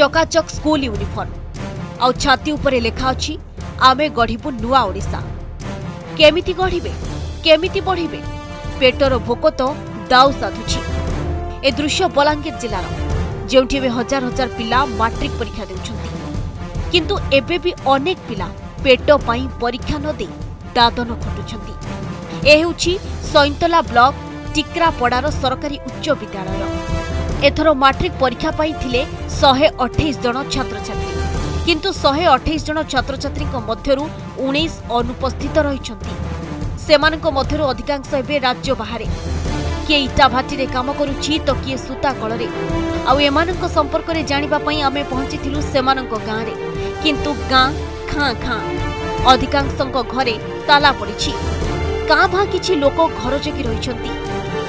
চকাচক school uniform ଆଉ ଛାତି ଉପରେ ଲେଖା ଅଛି ଆମେ ଗଢ଼ିବୁ ନୂଆ ଓଡ଼ିଶା କେମିତି ଗଢ଼ିବେ କେମିତି ବଢ଼ିବେ ପେଟର ଭୋକ ତ ଦାଉ ସାଧୁଛି ଏ ଦୃଶ୍ୟ ବଲାଙ୍ଗୀର ଜିଲ୍ଲାର ଯେଉଁଠି ଏବେ ହଜାର ହଜାର ପିଲା ମାଟ୍ରିକ୍ ପରୀକ୍ଷା ଦେଉଛନ୍ତି କିନ୍ତୁ ଏବେ ବି ଅନେକ ପିଲା ପେଟ ପାଇଁ ପରୀକ୍ଷା ନ ଦେଇ ଦାଦନ ଖଟୁଛନ୍ତି ଏ ହେଉଛି ସୈନ୍ତଲା ବ୍ଲକ ଟିକ୍ରାପଡ଼ାର ସରକାରୀ ଉଚ୍ଚ ବିଦ୍ୟାଳୟ ଏଥର ମାଟ୍ରିକ୍ ପରୀକ୍ଷା ପାଇଁ ଥିଲେ ଶହେ ଅଠେଇଶ ଜଣ ଛାତ୍ରଛାତ୍ରୀ କିନ୍ତୁ ଶହେ ଅଠେଇଶ ଜଣ ଛାତ୍ରଛାତ୍ରୀଙ୍କ ମଧ୍ୟରୁ ଉଣେଇଶ ଅନୁପସ୍ଥିତ ରହିଛନ୍ତି ସେମାନଙ୍କ ମଧ୍ୟରୁ ଅଧିକାଂଶ ଏବେ ରାଜ୍ୟ ବାହାରେ କିଏ ଇଟାଭାଟିରେ କାମ କରୁଛି ତ କିଏ ସୂତା କଳରେ ଆଉ ଏମାନଙ୍କ ସମ୍ପର୍କରେ ଜାଣିବା ପାଇଁ ଆମେ ପହଞ୍ଚିଥିଲୁ ସେମାନଙ୍କ ଗାଁରେ କିନ୍ତୁ ଗାଁ ଖାଁ ଖାଁ ଅଧିକାଂଶଙ୍କ ଘରେ ତାଲା ପଡ଼ିଛି କାଁ ଭାଁ କିଛି ଲୋକ ଘର ଜଗି ରହିଛନ୍ତି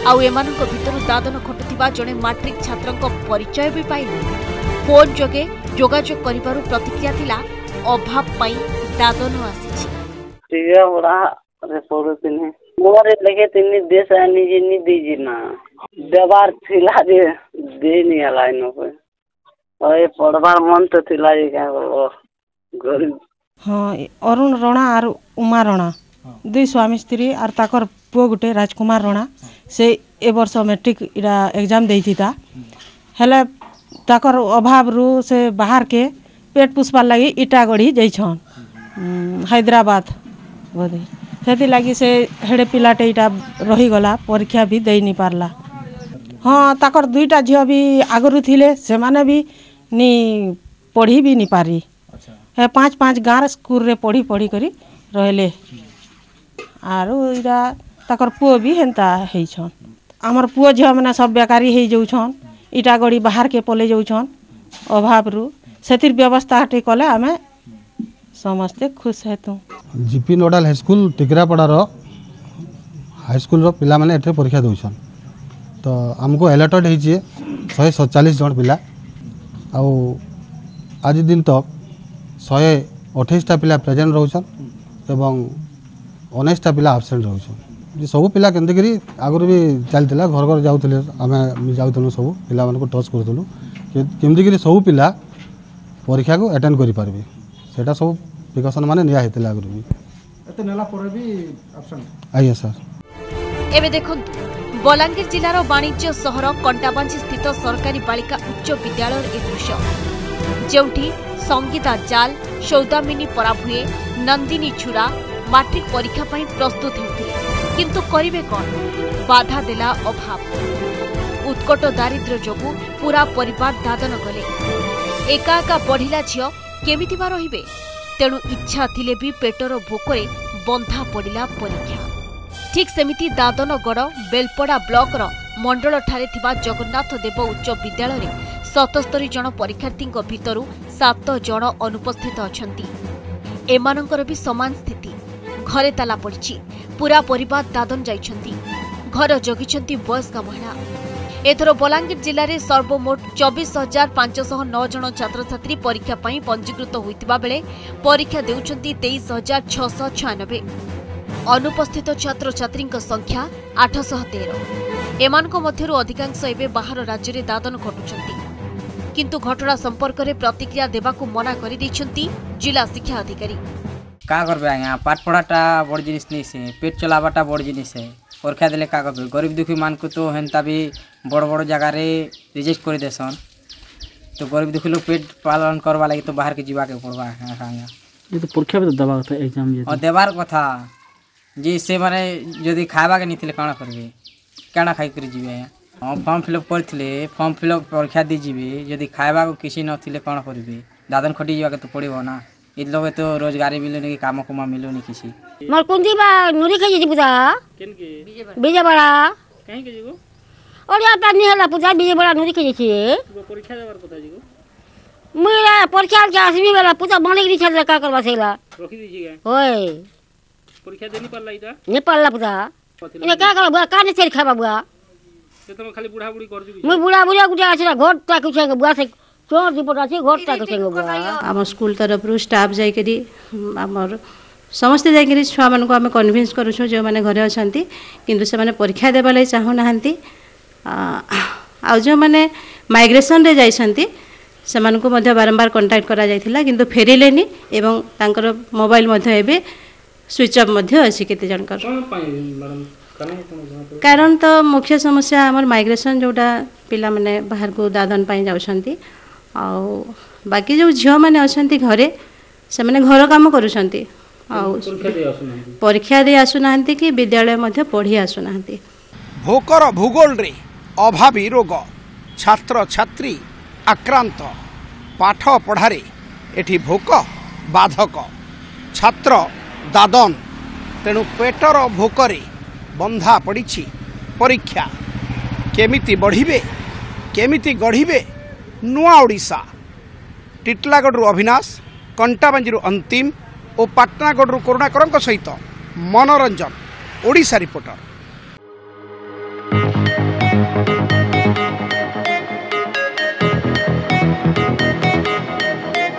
ଆଉ ଏମାନଙ୍କ ଭିତରୁ ଦାଦନ ଘଟୁଥିବା ଜଣେ ମାଟ୍ରିକ୍ ଛାତ୍ରଙ୍କ ପରିଚୟ ବି ପାଇଲୁ ଫୋନ୍ ଯୋଗେ ଯୋଗାଯୋଗ କରିବାରୁ ପ୍ରତିକ୍ରିୟା ଥିଲା ଅଭାବ ପାଇଁ ଦାଦନ ଆସିଛି পড়ুছিলি মোর লেগে তিনি দেশ আনি যে নি দিজি না দেবার থিলা যে দেই নি আলাই ন কই ওই পড়বার মন তো থিলা যে কা বলবো হ্যাঁ অরুণ রণা আর উমা রণা দুই স্বামী স্ত্রী আর তাকর ପୁଅ ଗୋଟେ ରାଜକୁମାର ରଣା ସେ ଏ ବର୍ଷ ମେଟ୍ରିକ୍ ଇଟା ଏକ୍ଜାମ୍ ଦେଇଥିତା ହେଲେ ତାକର ଅଭାବରୁ ସେ ବାହାରକେ ପେଟ ପୁଷବାର୍ ଲାଗି ଇଟା ଗଢ଼ି ଯାଇଛନ୍ ହାଇଦ୍ରାବାଦ ବୋଧେ ସେଥିଲାଗି ସେ ହେଡ଼େ ପିଲାଟେ ଇଟା ରହିଗଲା ପରୀକ୍ଷା ବି ଦେଇନି ପାରଲା ହଁ ତାଙ୍କର ଦୁଇଟା ଝିଅ ବି ଆଗରୁ ଥିଲେ ସେମାନେ ବି ନି ପଢ଼ି ବି ନି ପାରି ହେ ପାଞ୍ଚ ପାଞ୍ଚ ଗାଁର ସ୍କୁଲରେ ପଢ଼ି ପଢ଼ି କରି ରହିଲେ ଆରୁ ଇଟା ତାକର ପୁଅ ବି ହେନ୍ତା ହେଇଛନ୍ ଆମର ପୁଅ ଝିଅମାନେ ସବ ବେକାରୀ ହେଇଯାଉଛନ୍ ଇଟା ଗଡ଼ି ବାହାରକେ ପଲେଇ ଯାଉଛନ୍ ଅଭାବରୁ ସେଥିର ବ୍ୟବସ୍ଥାଟି କଲେ ଆମେ ସମସ୍ତେ ଖୁସ ହେତୁ ଜିପି ନୋଡ଼ାଲ ହାଇସ୍କୁଲ ଟିକିରାପଡ଼ାର ହାଇସ୍କୁଲର ପିଲାମାନେ ଏଠାରେ ପରୀକ୍ଷା ଦେଉଛନ୍ ତ ଆମକୁ ଆଲର୍ଟେଡ଼ ହେଇଛି ଶହେ ସତଚାଳିଶ ଜଣ ପିଲା ଆଉ ଆଜି ଦିନ ତକ୍ ଶହେ ଅଠେଇଶଟା ପିଲା ପ୍ରେଜେଣ୍ଟ ରହୁଛନ୍ ଏବଂ ଅନେଇଶଟା ପିଲା ଆବସେଣ୍ଟ ରହୁଛନ୍ ସବୁ ପିଲା କେମିତିକିରି ଆଗରୁ ବି ଚାଲିଥିଲା ଘର ଘର ଯାଉଥିଲେ ଆମେ ଯାଉଥିଲୁ ସବୁ ପିଲାମାନଙ୍କୁ ଟଚ୍ କରୁଥିଲୁ କେମିତିକିରି ସବୁ ପିଲା ପରୀକ୍ଷାକୁ ଆଟେଣ୍ଡ କରିପାରିବେ ସେଇଟା ସବୁ ପ୍ରିକସନ୍ ମାନେ ନିଆ ହେଇଥିଲା ଆଗରୁ ବି ଏତେ ନେଲା ପରେ ବି ଆଜ୍ଞା ସାର୍ ଏବେ ଦେଖନ୍ତୁ ବଲାଙ୍ଗୀର ଜିଲ୍ଲାର ବାଣିଜ୍ୟ ସହର କଣ୍ଟାବାଞ୍ଜି ସ୍ଥିତ ସରକାରୀ ବାଳିକା ଉଚ୍ଚ ବିଦ୍ୟାଳୟର ଏ ଦୃଶ୍ୟ ଯେଉଁଠି ସଙ୍ଗୀତା ଜାଲ ସୌଦାମିନୀ ପରାଭୁଏ ନନ୍ଦିନୀ ଛୁରା ମାଟ୍ରିକ୍ ପରୀକ୍ଷା ପାଇଁ ପ୍ରସ୍ତୁତ ହେଉଥିଲେ କିନ୍ତୁ କରିବେ କ'ଣ ବାଧା ଦେଲା ଅଭାବ ଉତ୍କଟ ଦାରିଦ୍ର୍ୟ ଯୋଗୁଁ ପୁରା ପରିବାର ଦାଦନ କଲେ ଏକା ଏକା ପଢ଼ିଲା ଝିଅ କେମିତି ବା ରହିବେ ତେଣୁ ଇଚ୍ଛା ଥିଲେ ବି ପେଟର ଭୋକରେ ବନ୍ଧା ପଡ଼ିଲା ପରୀକ୍ଷା ଠିକ୍ ସେମିତି ଦାଦନଗଡ଼ ବେଲପଡ଼ା ବ୍ଲକର ମଣ୍ଡଳଠାରେ ଥିବା ଜଗନ୍ନାଥ ଦେବ ଉଚ୍ଚ ବିଦ୍ୟାଳୟରେ ସତସ୍ତରୀ ଜଣ ପରୀକ୍ଷାର୍ଥୀଙ୍କ ଭିତରୁ ସାତ ଜଣ ଅନୁପସ୍ଥିତ ଅଛନ୍ତି ଏମାନଙ୍କର ବି ସମାନ ସ୍ଥିତି ଘରେ ତାଲା ପଡ଼ିଛି पूरा परिवार दादन जाइछन्ति घर जगिछन्ति वयस्क महिला ଏଥର ବଲାଙ୍ଗୀର ଜିଲ୍ଲାରେ ସର୍ବମୋଟ ଚବିଶ ହଜାର ପାଞ୍ଚଶହ ନଅ ଜଣ ଛାତ୍ରଛାତ୍ରୀ ପରୀକ୍ଷା ପାଇଁ ପଞ୍ଜୀକୃତ ହୋଇଥିବା ବେଳେ ପରୀକ୍ଷା ଦେଉଛନ୍ତି ତେଇଶ ହଜାର ଛଅଶହ ଛୟାନବେ ଅନୁପସ୍ଥିତ ଛାତ୍ରଛାତ୍ରୀଙ୍କ ସଂଖ୍ୟା ଆଠଶହ ତେର ଏମାନଙ୍କ ମଧ୍ୟରୁ ଅଧିକାଂଶ ଏବେ ବାହାର ରାଜ୍ୟରେ ଦାଦନ ଖଟୁଛନ୍ତି କିନ୍ତୁ ଘଟଣା ସମ୍ପର୍କରେ ପ୍ରତିକ୍ରିୟା ଦେବାକୁ ମନା କରିଦେଇଛନ୍ତି ଜିଲ୍ଲା ଶିକ୍ଷା ଅଧିକାରୀ কাঁ করবে আজ্ঞা পাঠ পড়াটা বড় জিনিস নিছে পেট চলাবাটা বড় জিনিসে পরীক্ষা দিলে কাঁ করবে গরিব দুঃখী মানুষ তো হেনতা बड़ বড় বড় জায়গায় রিজেক্ট করে দেসন তো গরিব দুঃখী লোক পেট পালন করবা লাগে তো বাহারকে যাওয়াকে পড়বা আজ্ঞা ये तो परीक्षा भी तो दबा था एग्जाम और देवार कथा जी से मैंने जदि खाबा के निथिले काना क्या काना खाई कर जीवे हम फॉर्म फिलअप करते फर्म फिलअप परीक्षा दे जीवे जदि खाबा को किसी नथिले काना दादन खटी जीवा तो पड़ोना इत लोग तो रोजगारी मिलो नहीं काम कुमा मिलो नहीं किसी मोर कौन सी बा नूरी के जी पूजा किन की बीजे बड़ा कहीं के जी को और या पानी हला पूजा बीजे बड़ा नूरी के जी परीक्षा देवर पता जी को मेरा परीक्षा के आसमी वाला पूजा मालिक नहीं छल का करवा सेला रोकी दीजिए ओए परीक्षा देनी पड़ला इता नहीं पड़ला पूजा इने का कर बुआ का नहीं चल खाबा बुआ से तुम खाली बूढ़ा बूढ़ी कर दी मुई बूढ़ा बूढ़ा गुटा आछला घर ता कुछ बुआ से ચોર રિપોર્ટ આછી ઘર ટાકે છે આમ સ્કૂલ તરફરૂ સ્ટાફ જઈકરી ଆମର ସମସ୍ତେ ଯାଇକରି ଛୁଆମାନଙ୍କୁ ଆମେ କନଭିନ୍ସ କରୁଛୁ ଯେଉଁମାନେ ଘରେ ଅଛନ୍ତି କିନ୍ତୁ ସେମାନେ ପରୀକ୍ଷା ଦେବା ଲାଗି ଚାହୁଁନାହାନ୍ତି ଆଉ ଯେଉଁମାନେ ମାଇଗ୍ରେସନ୍ରେ ଯାଇଛନ୍ତି ସେମାନଙ୍କୁ ମଧ୍ୟ ବାରମ୍ବାର କଣ୍ଟାକ୍ଟ କରାଯାଇଥିଲା କିନ୍ତୁ ଫେରିଲେନି ଏବଂ ତାଙ୍କର ମୋବାଇଲ ମଧ୍ୟ ଏବେ ସୁଇଚ୍ ଅଫ୍ ମଧ୍ୟ ଅଛି କେତେ ଜଣଙ୍କର କାରଣ ତ ମୁଖ୍ୟ ସମସ୍ୟା ଆମର ମାଇଗ୍ରେସନ୍ ଯେଉଁଟା ପିଲାମାନେ ବାହାରକୁ ଦାଦନ ପାଇଁ ଯାଉଛନ୍ତି ଆଉ ବାକି ଯେଉଁ ଝିଅମାନେ ଅଛନ୍ତି ଘରେ ସେମାନେ ଘର କାମ କରୁଛନ୍ତି ଆଉ ପରୀକ୍ଷା ଦେଇ ଆସୁନାହାନ୍ତି କି ବିଦ୍ୟାଳୟ ମଧ୍ୟ ପଢ଼ି ଆସୁନାହାନ୍ତି ଭୋକର ଭୂଗୋଳରେ ଅଭାବୀ ରୋଗ ଛାତ୍ରଛାତ୍ରୀ ଆକ୍ରାନ୍ତ ପାଠ ପଢ଼ାରେ ଏଠି ଭୋକ ବାଧକ ଛାତ୍ର ଦାଦନ ତେଣୁ ପେଟର ଭୋକରେ ବନ୍ଧା ପଡ଼ିଛି ପରୀକ୍ଷା କେମିତି ବଢ଼ିବେ କେମିତି ଗଢ଼ିବେ ନୂଆ ଓଡ଼ିଶା ଟିଟିଲାଗଡ଼ରୁ ଅଭିନାଶ କଣ୍ଟାବାଞ୍ଜିରୁ ଅନ୍ତିମ ଓ ପାଟଣାଗଡ଼ରୁ କରୁଣାକରଙ୍କ ସହିତ ମନୋରଞ୍ଜନ ଓଡ଼ିଶା ରିପୋର୍ଟର